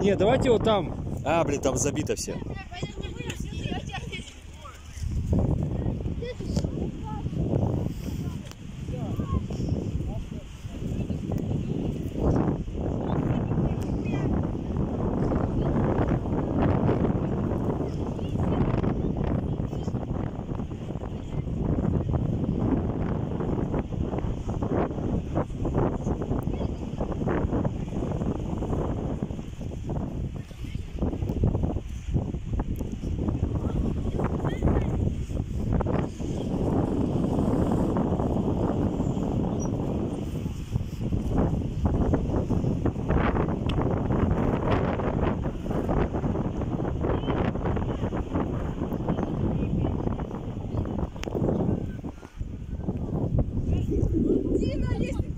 Не, давайте вот там. А, блин, там забито все. Дина есть.